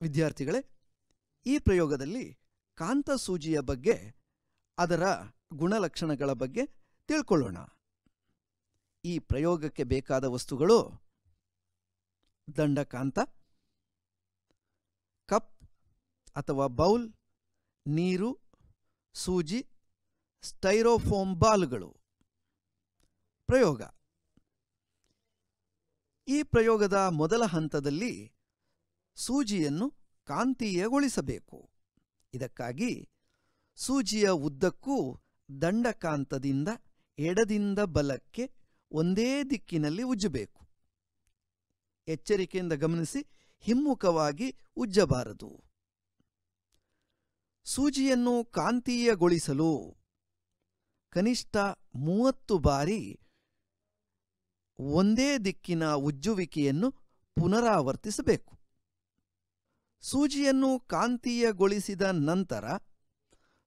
ವಿದ್ಯಾರ್ಥಿಗಳೇ, ಈ ಪ್ರಯೋಗದಲ್ಲಿ ಕಾಂತ ಸೂಜಿಯ ಬಗ್ಗೆ, ಅದರ ಗುಣಲಕ್ಷಣಗಳ ಬಗ್ಗೆ ತಿಳ್ಕೊಳ್ಳೋಣ. ಈ ಪ್ರಯೋಗಕ್ಕೆ ಬೇಕಾದ ವಸ್ತುಗಳು ದಂಡಕಾಂತ ಕಪ್ ಅಥವಾ ಬೌಲ್, ನೀರು, ಸೂಜಿ, ಸ್ಟೈರೋಫೋಮ್ ಬಾಲ್ಗಳು. ಪ್ರಯೋಗ. ಈ ಪ್ರಯೋಗದ ಮೊದಲ ಹಂತದಲ್ಲಿ ಸೂಜಿಯನ್ನು ಕಾಂತೀಯಗೊಳಿಸಬೇಕು. ಇದಕ್ಕಾಗಿ ಸೂಜಿಯ ಉದ್ದಕ್ಕೂ ದಂಡಕಾಂತದಿಂದ ಎಡದಿಂದ ಬಲಕ್ಕೆ ಒಂದೇ ದಿಕ್ಕಿನಲ್ಲಿ ಉಜ್ಜಬೇಕು. ಎಚ್ಚರಿಕೆಯಿಂದ ಗಮನಿಸಿ, ಹಿಮ್ಮುಖವಾಗಿ ಉಜ್ಜಬಾರದು. ಸೂಜಿಯನ್ನು ಕಾಂತೀಯಗೊಳಿಸಲು ಕನಿಷ್ಠ ಮೂವತ್ತು ಬಾರಿ ಒಂದೇ ದಿಕ್ಕಿನ ಉಜ್ಜುವಿಕೆಯನ್ನು ಪುನರಾವರ್ತಿಸಬೇಕು. ಸೂಜಿಯನ್ನು ಕಾಂತೀಯಗೊಳಿಸಿದ ನಂತರ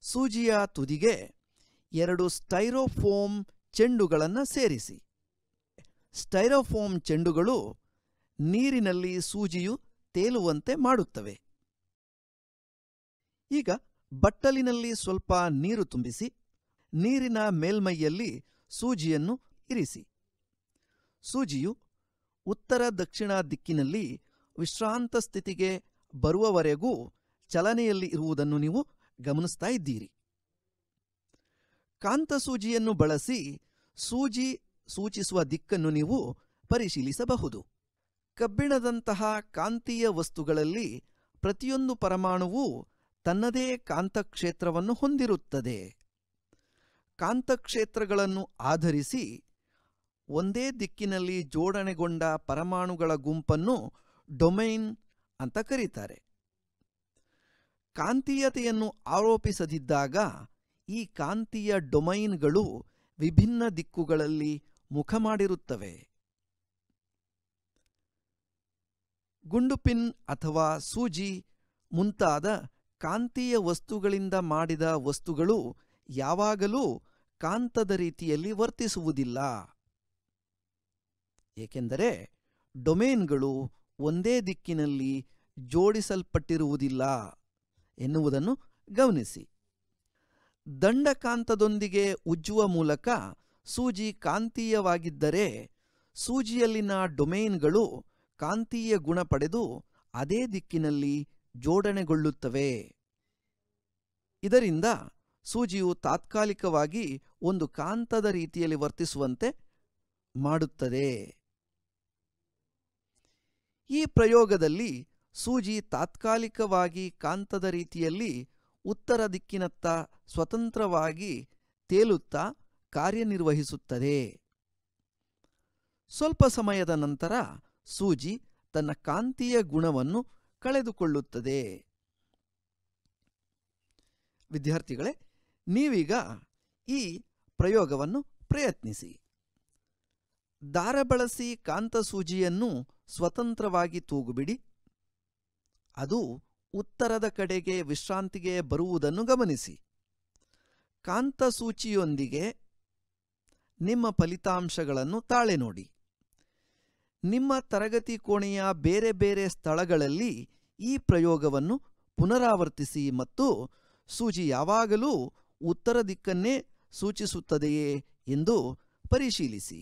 ಸೂಜಿಯ ತುದಿಗೆ ಎರಡು ಸ್ಟೈರೋಫೋಮ್ ಚೆಂಡುಗಳನ್ನು ಸೇರಿಸಿ. ಸ್ಟೈರೋಫೋಮ್ ಚೆಂಡುಗಳು ನೀರಿನಲ್ಲಿ ಸೂಜಿಯು ತೇಲುವಂತೆ ಮಾಡುತ್ತವೆ. ಈಗ ಬಟ್ಟಲಿನಲ್ಲಿ ಸ್ವಲ್ಪ ನೀರು ತುಂಬಿಸಿ, ನೀರಿನ ಮೇಲ್ಮೈಯಲ್ಲಿ ಸೂಜಿಯನ್ನು ಇರಿಸಿ. ಸೂಜಿಯು ಉತ್ತರ ದಕ್ಷಿಣ ದಿಕ್ಕಿನಲ್ಲಿ ವಿಶ್ರಾಂತ ಸ್ಥಿತಿಗೆ ಬರುವವರೆಗೂ ಚಲನೆಯಲ್ಲಿ ಇರುವುದನ್ನು ನೀವು ಗಮನಿಸ್ತಾ ಇದ್ದೀರಿ. ಕಾಂತಸೂಜಿಯನ್ನು ಬಳಸಿ ಸೂಜಿ ಸೂಚಿಸುವ ದಿಕ್ಕನ್ನು ನೀವು ಪರಿಶೀಲಿಸಬಹುದು. ಕಬ್ಬಿಣದಂತಹ ಕಾಂತೀಯ ವಸ್ತುಗಳಲ್ಲಿ ಪ್ರತಿಯೊಂದು ಪರಮಾಣುವೂ ತನ್ನದೇ ಕಾಂತಕ್ಷೇತ್ರವನ್ನು ಹೊಂದಿರುತ್ತದೆ. ಕಾಂತಕ್ಷೇತ್ರಗಳನ್ನು ಆಧರಿಸಿ ಒಂದೇ ದಿಕ್ಕಿನಲ್ಲಿ ಜೋಡಣೆಗೊಂಡ ಪರಮಾಣುಗಳ ಗುಂಪನ್ನು ಡೊಮೈನ್ ಅಂತ ಕರೀತಾರೆ. ಕಾಂತೀಯತೆಯನ್ನು ಆರೋಪಿಸದಿದ್ದಾಗ ಈ ಕಾಂತೀಯ ಡೊಮೈನ್ಗಳು ವಿಭಿನ್ನ ದಿಕ್ಕುಗಳಲ್ಲಿ ಮುಖ ಮಾಡಿರುತ್ತವೆ. ಗುಂಡುಪಿನ್ ಅಥವಾ ಸೂಜಿ ಮುಂತಾದ ಕಾಂತೀಯ ವಸ್ತುಗಳಿಂದ ಮಾಡಿದ ವಸ್ತುಗಳು ಯಾವಾಗಲೂ ಕಾಂತದ ರೀತಿಯಲ್ಲಿ ವರ್ತಿಸುವುದಿಲ್ಲ. ಏಕೆಂದರೆ ಡೊಮೇನ್ಗಳು ಒಂದೇ ದಿಕ್ಕಿನಲ್ಲಿ ಜೋಡಿಸಲ್ಪಟ್ಟಿರುವುದಿಲ್ಲ ಎನ್ನುವುದನ್ನು ಗಮನಿಸಿ. ದಂಡಕಾಂತದೊಂದಿಗೆ ಉಜ್ಜುವ ಮೂಲಕ ಸೂಜಿ ಕಾಂತೀಯವಾಗಿದ್ದರೆ ಸೂಜಿಯಲ್ಲಿನ ಡೊಮೇನ್ಗಳು ಕಾಂತೀಯ ಗುಣ ಪಡೆದು ಅದೇ ದಿಕ್ಕಿನಲ್ಲಿ ಜೋಡಣೆಗೊಳ್ಳುತ್ತವೆ. ಇದರಿಂದ ಸೂಜಿಯು ತಾತ್ಕಾಲಿಕವಾಗಿ ಒಂದು ಕಾಂತದ ರೀತಿಯಲ್ಲಿ ವರ್ತಿಸುವಂತೆ ಮಾಡುತ್ತದೆ. ಈ ಪ್ರಯೋಗದಲ್ಲಿ ಸೂಜಿ ತಾತ್ಕಾಲಿಕವಾಗಿ ಕಾಂತದ ರೀತಿಯಲ್ಲಿ ಉತ್ತರ ದಿಕ್ಕಿನತ್ತ ಸ್ವತಂತ್ರವಾಗಿ ತೇಲುತ್ತಾ ಕಾರ್ಯನಿರ್ವಹಿಸುತ್ತದೆ. ಸ್ವಲ್ಪ ಸಮಯದ ನಂತರ ಸೂಜಿ ತನ್ನ ಕಾಂತೀಯ ಗುಣವನ್ನು ಕಳೆದುಕೊಳ್ಳುತ್ತದೆ. ವಿದ್ಯಾರ್ಥಿಗಳೇ, ನೀವೀಗ ಈ ಪ್ರಯೋಗವನ್ನು ಪ್ರಯತ್ನಿಸಿ. ದಾರ ಬಳಸಿ ಕಾಂತಸೂಜಿಯನ್ನು ಸ್ವತಂತ್ರವಾಗಿ ತೂಗುಬಿಡಿ. ಅದು ಉತ್ತರದ ಕಡೆಗೆ ವಿಶ್ರಾಂತಿಗೆ ಬರುವುದನ್ನು ಗಮನಿಸಿ. ಕಾಂತಸೂಚಿಯೊಂದಿಗೆ ನಿಮ್ಮ ಫಲಿತಾಂಶಗಳನ್ನು ತಾಳೆ ನೋಡಿ. ನಿಮ್ಮ ತರಗತಿ ಕೋಣೆಯ ಬೇರೆ ಬೇರೆ ಸ್ಥಳಗಳಲ್ಲಿ ಈ ಪ್ರಯೋಗವನ್ನು ಪುನರಾವರ್ತಿಸಿ ಮತ್ತು ಸೂಜಿ ಯಾವಾಗಲೂ ಉತ್ತರ ದಿಕ್ಕನ್ನೇ ಸೂಚಿಸುತ್ತದೆಯೇ ಎಂದು ಪರಿಶೀಲಿಸಿ.